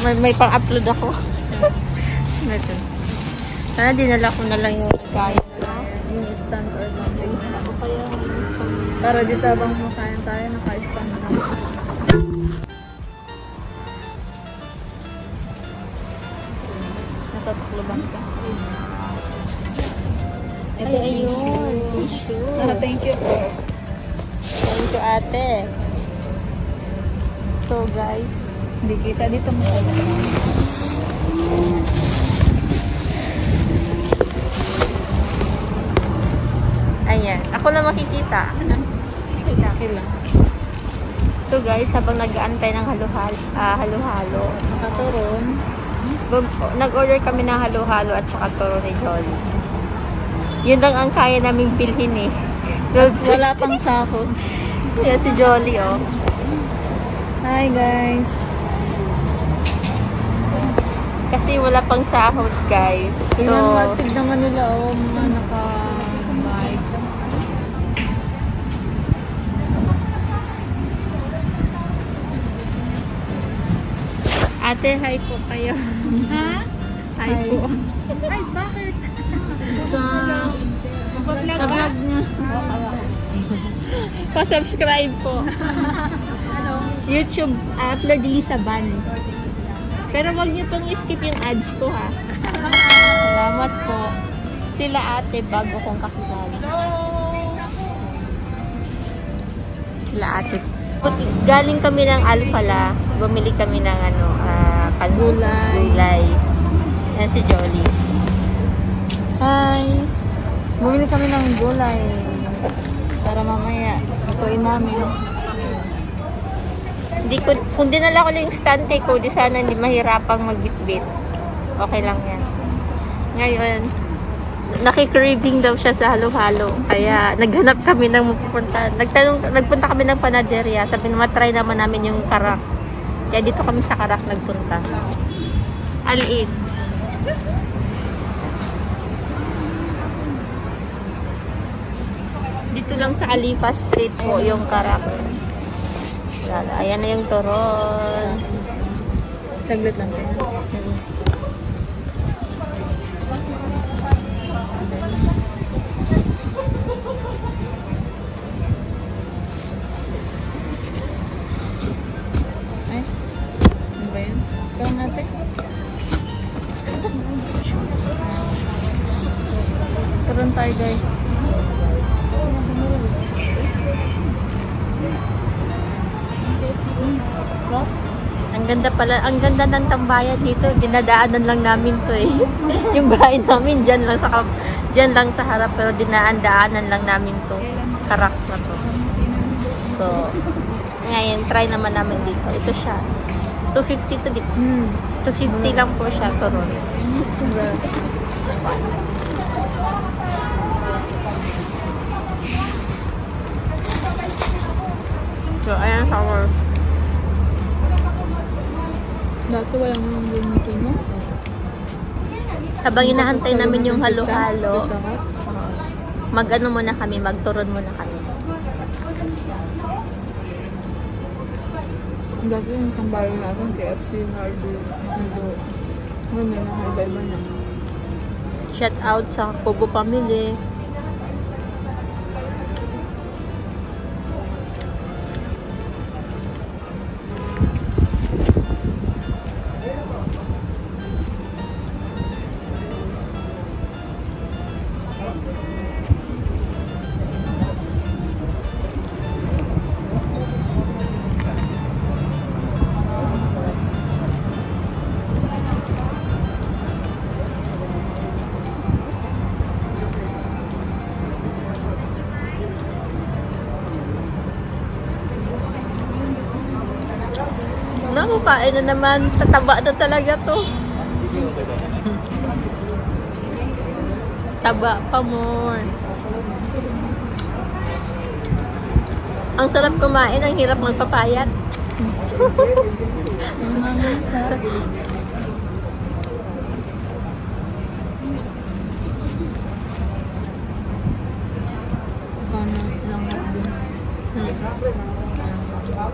may, may pang-upload ako. Ito. Sana dinala ko na lang yung kaya. Yung stand or something. Ako kaya yung stand. Para dito habang kumakain tayo, naka-stand na lang. Natatakloban ka. Ito ayun. Tissue. Ah, thank you po. Thank you, ate. So, guys. Hindi kita dito mo tayo. Ayan. Ako na makikita. Okay lang. So, guys, habang nag-aantay ng halo-halo, ah, halo-halo, Saka turon. nag-order kami ng halo-halo at saka toro ni Jolly. Yun lang ang kaya naming bilhin eh. So, Wala pang sahod. Kaya si Jolly, oh. Hi guys. Kasi wala pang sahod, guys. So, Tingnan mo, astig naman nila oh, mga naka-bike. ate, hi po kayo. Ha? Hi, po. Ay, bakit? Sa, sa vlog niya. Pa-subscribe po. Ano? YouTube, uh, upload Lisa Ban. Pero wag niyo pong skip yung ads ko ha. Salamat po. Sila ate bago kong kakilala. Sila ate. Galing kami ng Alphala. Bumili kami ng ano, kan- Gulay. gulay. Yan si Jolly. Hi! Bumili kami ng gulay. Para mamaya, lutuin namin. Hindi ko, kung dinala ko lang yung stante ko, di sana hindi mahirapang magbitbit. Okay lang yan. Ngayon, nakikraving daw siya sa halo-halo. Kaya, naghanap kami ng pupunta. Nagtanong, nagpunta kami ng panaderia. Sabi na, matry naman namin yung karak. Kaya dito kami sa karak nagpunta. Alin. Dito lang sa Alifa Street po yung karak. Lala, ayan na yung turon. Saglit lang kayo. Ay, ano ba guys. Ganda pala, ang ganda ng tambayan dito. Dinadaanan lang namin to eh. yung bahay namin dyan lang sa dyan lang sa harap pero dinaan-daanan lang namin to. Karak na to. So, ngayon, try naman namin dito. Ito siya. 250 to di Hmm. 250 lang po siya turon. So, ayan sour. Dati walang ganito mo. Habang inahantay namin yung halo-halo, mag-ano muna kami, magturon muna kami. Dati yung sambayo natin, KFC, Hardy, Nando. Ngayon may mga iba-iba na. Shout out sa Kubo Family. Kain na naman. Tataba na talaga to. Taba pa more. Ang sarap kumain, ang hirap magpapayat.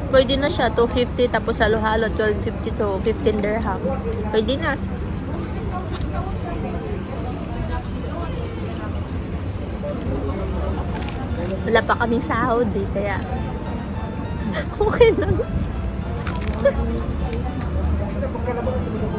Pwede na siya, 250 tapos halo-halo 1250 to 15 dirham. Pwede na. Wala pa kaming sahod eh, kaya okay na.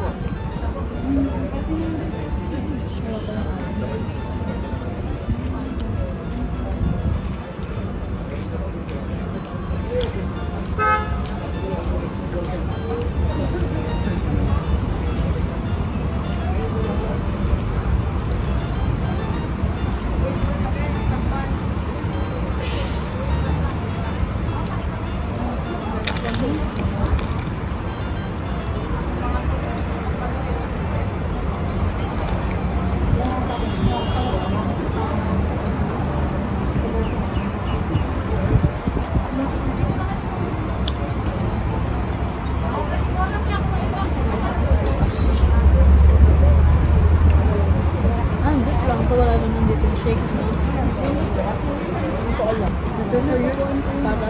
Ito sa yun. Para.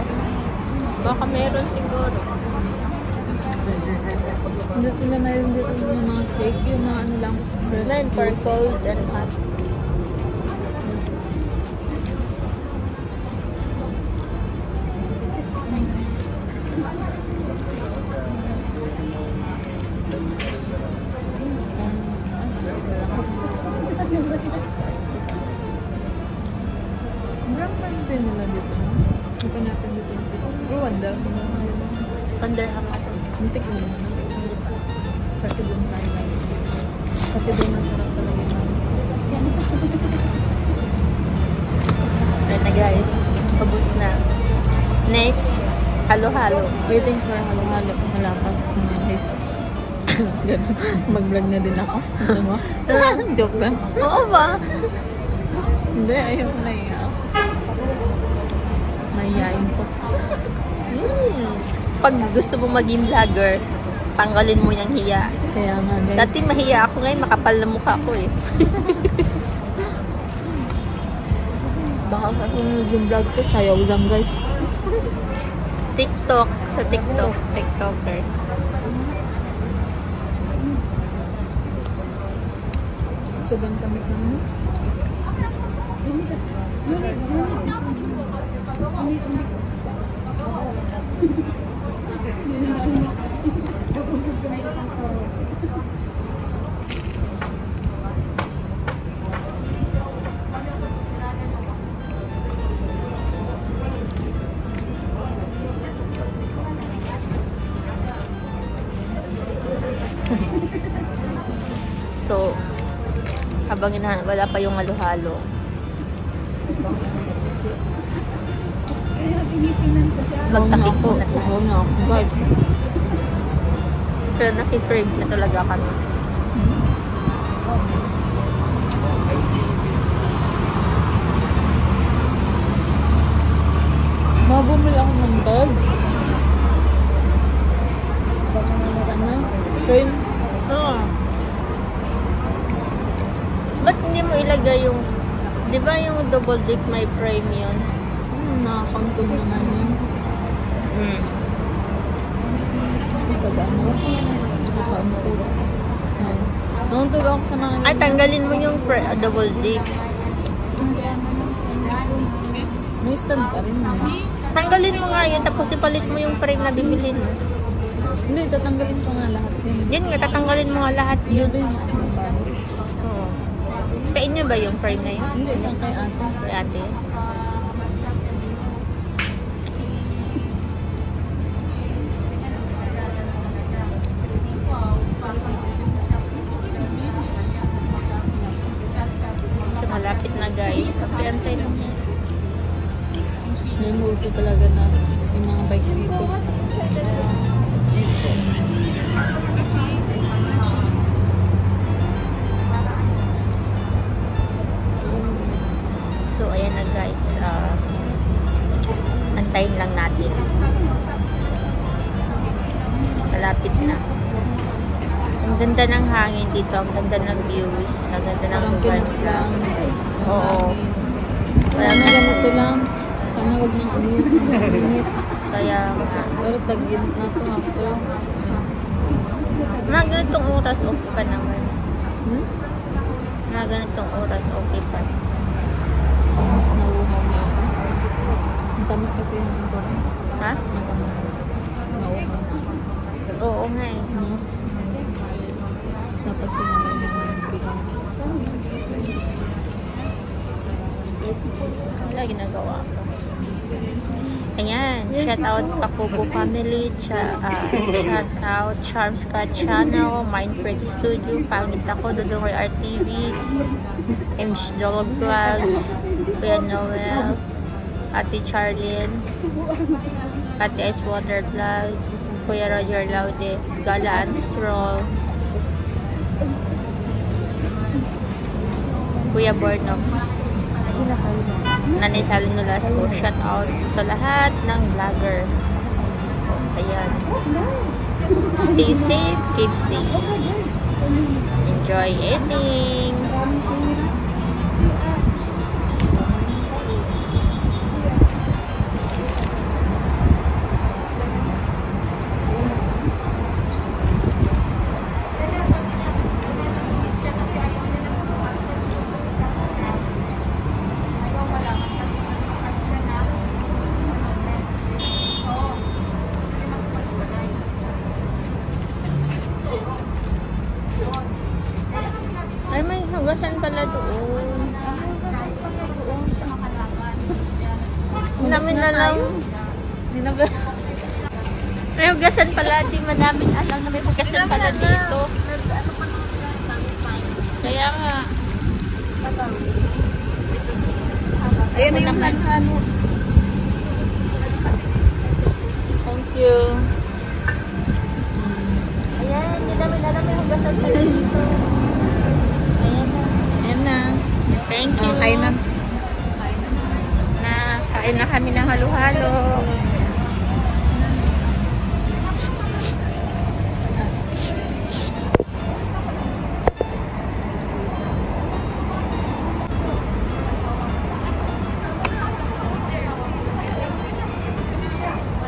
Baka meron siguro. Hindi sila mayroon dito yung mga shake. Yung mga ano lang. Men for cold and hot. Halo-halo. Waiting for halo-halo. Wala pa. Guys. Ganun. Mag-vlog na din ako. Gusto mo? Joke lang. Oo ba? Hindi, ayaw na iya. Nahiyain ko. Hmm. Pag gusto mo maging vlogger, tanggalin mo yung hiya. Kaya nga guys. Dati mahiya ako ngayon, makapal na mukha ko eh. Baka sa sunod yung vlog ko, sayaw lang guys. TikTok, sa TikTok, TikToker. Sobrang tamis naman. So, habang inahanap, wala pa yung halo-halo. Magtakip ako. muna tayo. Oo nga ako guys. Pero nakikrave na talaga kami. Mabumili ako ng bag. Ano? Frame. Oo. Ba't mo ilagay yung... Di ba yung double dick may frame yun? Hmm, nakakantog naman yun. Hmm. Pag ano? Nakakantog. Ayun. Nakantog ako sa mga Ay, tanggalin mo yung ah, double dick. May stand pa rin. eh. Tanggalin mo nga yun, tapos ipalit mo yung frame na bibili mo. Hindi, tatanggalin ko nga lahat yun. Yan nga, tatanggalin mo nga lahat yun. Yun Sa inyo ba yung frame na yun? Hindi, isang kay ate. Kay ate? Ganda ng hangin dito. Ang ganda ng views. Ang ganda ng Parang lugar lang. Oo. Sana ganito lang. Sana wag nang ulit. Init. Kaya nga. Pero tag-init na to after. Mga ganitong oras, okay pa naman. Hmm? Mga ganitong oras, okay pa. Nauuhaw na ako. Ang tamas kasi yung ito. Ha? Matamas. Nauuhaw. Oo nga eh. No? Dapat yung bigyan. Wala ginagawa ko. Ayan, shout out Kapubo Family, cha, ah, shout out Charms Cat Channel, Mindfreak Studio, Pangit ako, Dudungoy RTV, MJ Dolog Vlogs, Kuya Noel, Ate Charlene, Ate Ice Water Vlog, Kuya Roger Laude, Gala and Stroll, Kuya Bornox, Nanay Sally Nolasco, shout out sa lahat ng vlogger. Ayan. Stay safe, keep safe. Enjoy eating.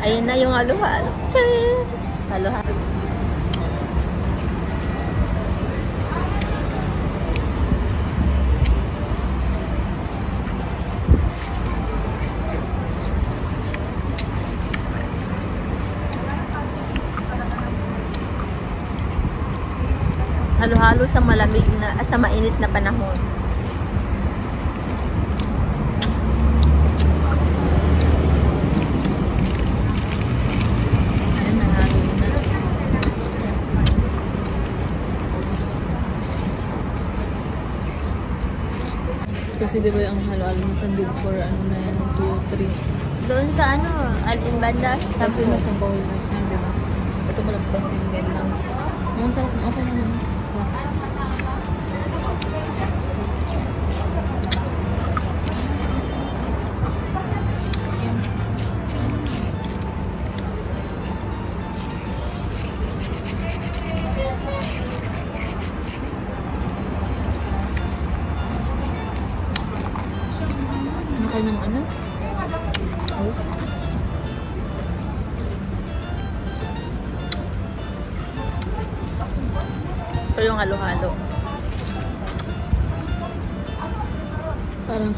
Ayun na yung halo-halo. Halo-halo. Halo-halo sa malamig na, ah, sa mainit na panahon. Kasi di ba yung halo-halo mo sa big for ano na yan, 2, 3. Doon sa ano, Alin Banda, sa Sabi na sa bowl na siya, di ba? Ito pala din lang. Ang sarap, okay naman. Sarap.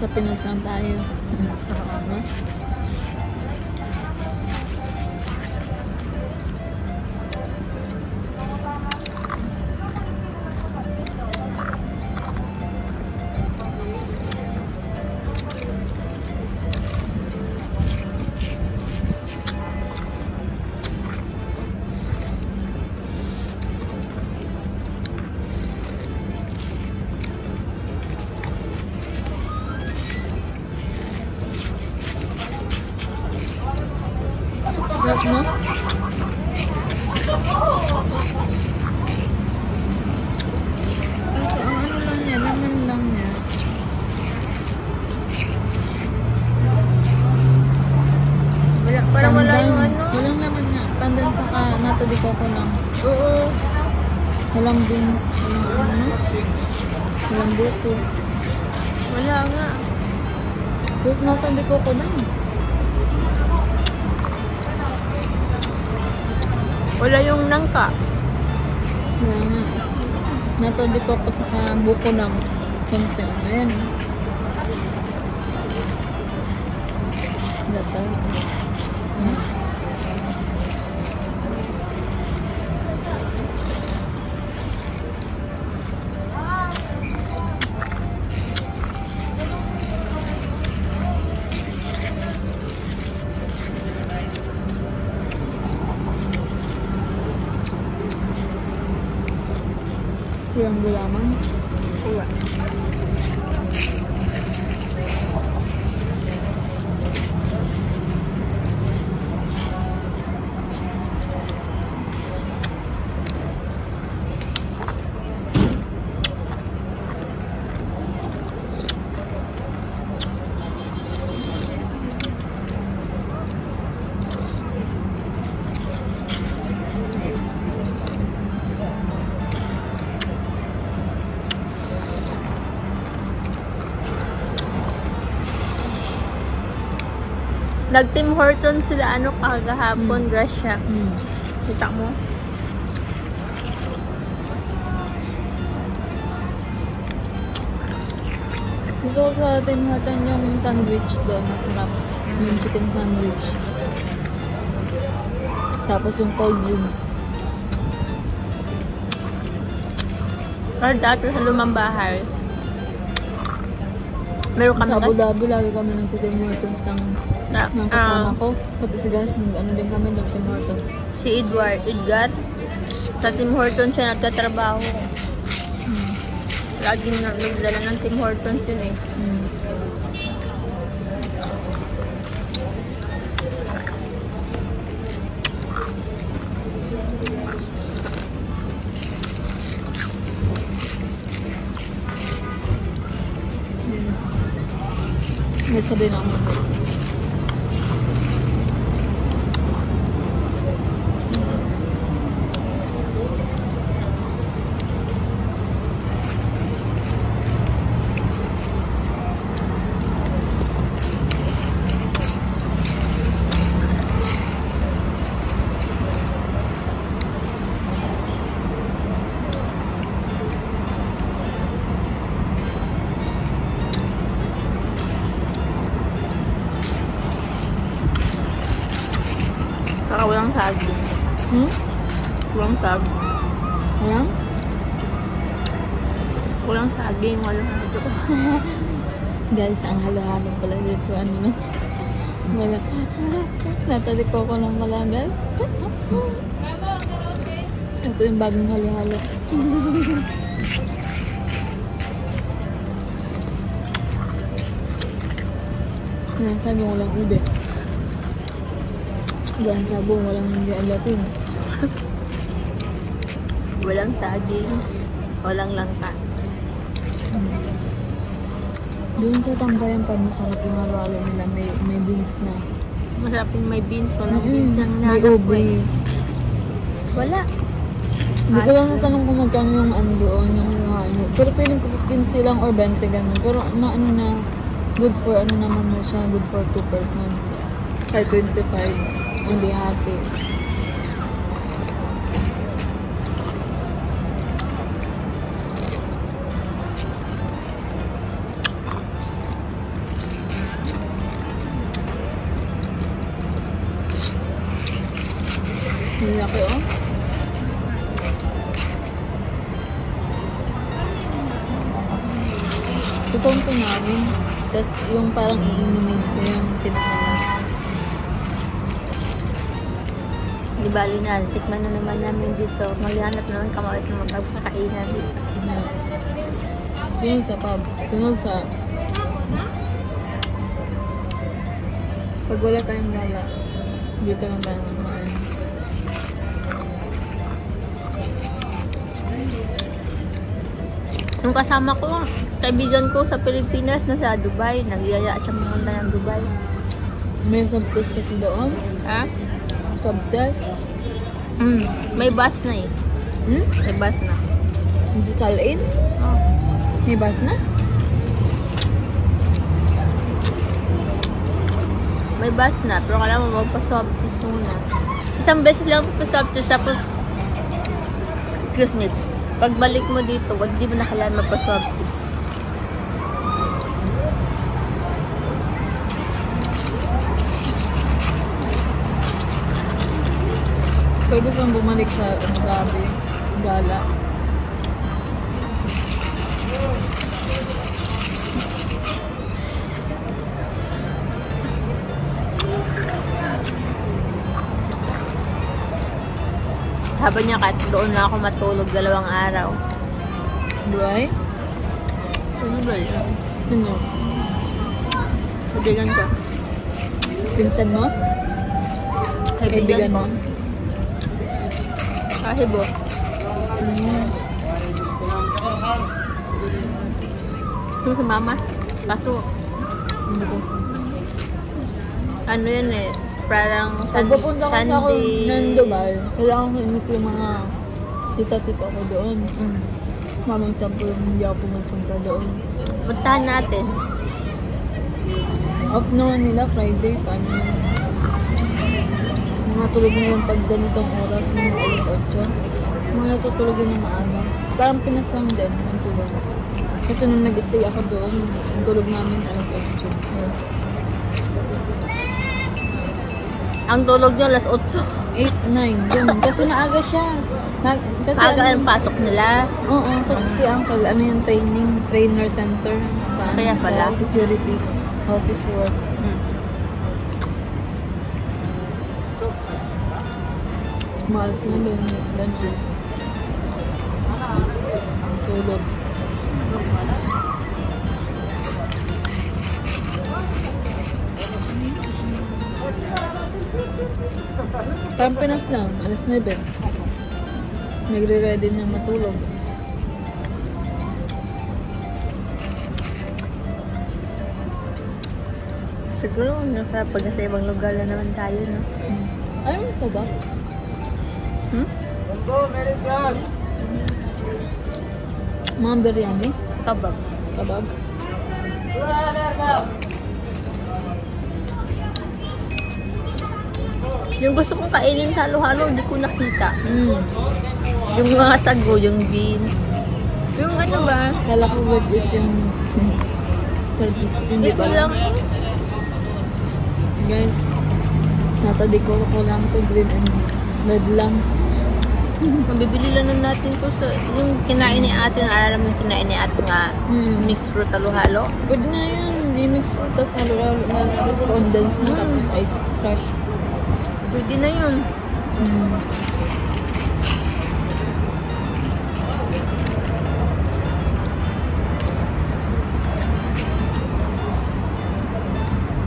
Sa Pinas lang tayo. Wala yung nangka. Kaya nga. Natadi ko ako sa buko ng konti. Ayan. Datal. Nag Tim Horton sila ano kagahapon, Mm. Gracia. Hmm. Kita mo? Gusto ko sa Tim Horton yung sandwich doon. Masarap. Yung chicken sandwich. Tapos yung cold drinks. Or dati sa lumang bahay. Meron kami Sa Abu Dhabi, lagi kami nag-Tim Hortons ng, na, ng kasama ah, ko. Tapos si guys, ano din kami ng Tim Hortons. si Edward, Edgar. Sa Tim Hortons siya nagtatrabaho. Hmm. Laging na- nagdala ng Tim Hortons yun eh. Hmm. May sabihin ako. Walang saging. Alam? Walang saging, walang ito. Guys, ang halo-halo pala dito. Ano na? Wala. Natalik ko ko ng pala, guys. Ito yung bagong halo-halo. Yan, saging walang ube. Yan, sabong walang hindi alatin. Walang saging. Walang langka. Doon sa tambayan pa, masarap yung halo-halo nila. May, may beans na. Masarap yung may beans. Walang Mm-mm. beans ang May nanap ko ube. eh. Wala. Hindi ko lang natanong kung magkano yung ano doon, yung ano. Pero feeling ko 15 lang or 20 ganun. Pero maano na, good for ano naman na siya, good for 2%. Kahit 25, hindi happy. Yung parang iinimin ko yung pinakalas. Di bali na. Tikman na naman namin dito. Maghanap naman kami ulit ng magkakainan dito. Sunod sa pub. Sunod sa... Pag wala tayong gala, dito lang tayo kumain. Yung kasama ko, kaibigan ko sa Pilipinas, nasa Dubai. Nagyaya siya pumunta ng Dubai. May subtest kasi doon. Ha? Subtest. Mm. May bus na eh. Hmm? May bus na. Hindi salin? Oh. May bus na? May bus na, pero kailangan mo magpa-swab test muna. Isang beses lang sa Aptus, tapos, excuse me, pagbalik mo dito, wag di mo nakalaan magpa-swab test. Pwede siyang bumalik sa ano, gabi, gala. Habang niya kahit doon na ako matulog dalawang araw. Buhay? Ano ba yun? Ano? Kaibigan ko. Pinsan mo? Kaibigan mo? Kahibo. Mm. Ito si mama. Kaso, Ano yan eh, parang Pag pupunta kasi ako Sunday- ng Dubai, kailangan ko i-meet yung mga tita-tita ko doon. Mm. Mamang yung hindi ako pumupunta doon. Puntahan natin. Off naman nila Friday, paano yun? Mga tulog na yung pag ganitong oras, mga alas 8. Mga natutulog yun ng maaga. Parang Pinas lang din, ang tulog. Kasi nung nag-stay ako doon, ang tulog namin alas 8. Ang tulog niya alas 8. 8, 9, ganun. Kasi maaga siya. Ma- kasi Maaga ano- ang pasok nila. Oo, kasi si Uncle, ano yung training, trainer center sa, Kaya pala. sa security office work. Mm. Malas mo doon, ganun. Tulog. Parang Pinas lang, alas 9. Nagre-ready na matulog. Siguro, nakapag sa ibang lugar na naman tayo, no? Ano yung sabak? Hmm? Mga biryani? Kabab. Kabab? Yung gusto kong kainin sa halo-halo, hindi ko nakita. Mm. Yung mga sago, yung beans. Yung ano ba? Kala ko worth it yung. Hindi Ito ba lang. Guys, natadi ko ko lang to green and red lang. Mabibili lang natin ko sa yung kinain ni ate, naalala mo yung kinain ni ate nga Hmm. mixed fruit halo-halo. Pwede na yun. I-mix ko tapos halo-halo na tapos condense na Mm. tapos ice crush. Pwede na yun. Mm.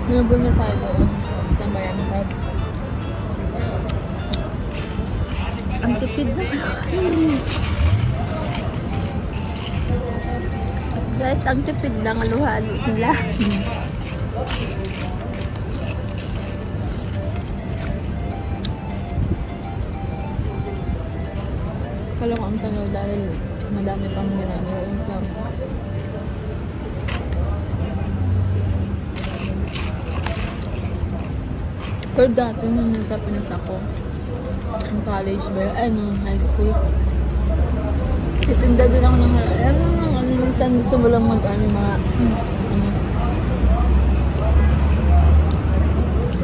Nabul na tayo doon tipid na. Guys, ang tipid ng halo-halo nila. Kala ko ang tagal dahil madami pang ginagawa yung club. Pero dati nung nasa Pinas ako, college ba? Ay, nung high school. Titinda din ako ng, ano, nung, ano, minsan gusto mo lang mag, ano, mga, ano,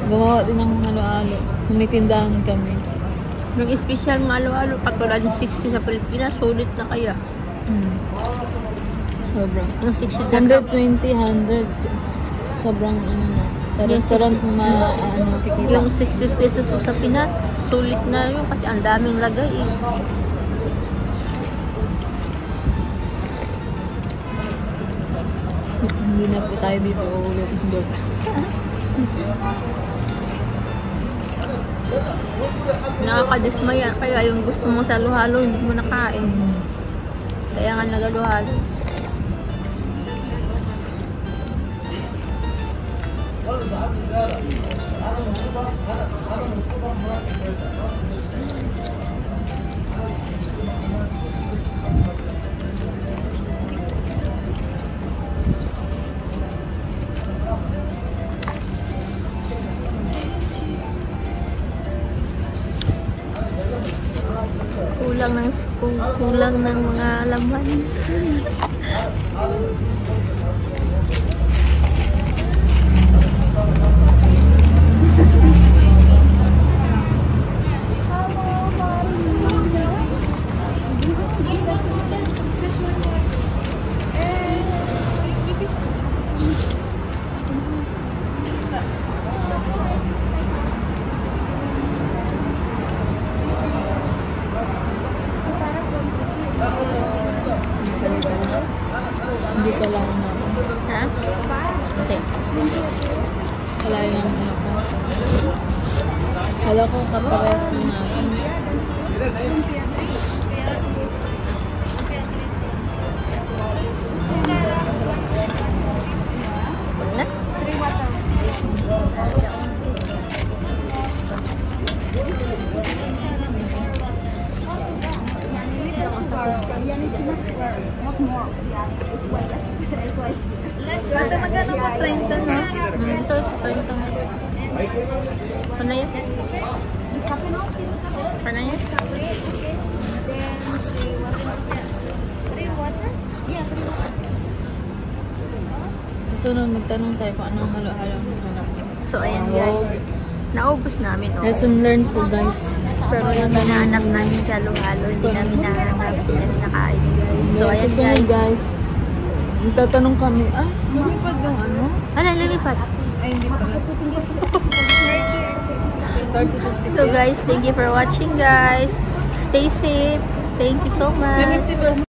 gumawa din ng halo-halo. May tindahan kami. Yung special mga halo-halo, katulad ng 60 sa Pilipinas, sulit na kaya. Hmm. Sobrang. Yung 60 na 120, 100. Sobrang ano na. Sa restaurant mo ma, ano, kikita. Yung 60 pesos mo sa Pinas, sulit na yun kasi ang daming lagay eh. Hindi na po tayo dito ulit. Nakakadismaya kaya yung gusto mo sa halo-halo, hindi mo nakain. Kaya nga nagaluhalo. kulang ng kulang ng mga laman. Kala ko kapares na Susunod, magtanong tayo kung anong halo-halo na sarap. So, ayan guys. Naubos namin, oh. Lesson learned po guys. Pero yung hinahanap namin sa halo-halo, hindi namin nahanap. Hindi nakain, guys. So, ayan guys. guys. Magtatanong kami, ah, lumipad yung ano? Ano, lumipad? Ay, hindi pala. 30 So guys, thank you for watching guys. Stay safe. Thank you so much. 50 pesos.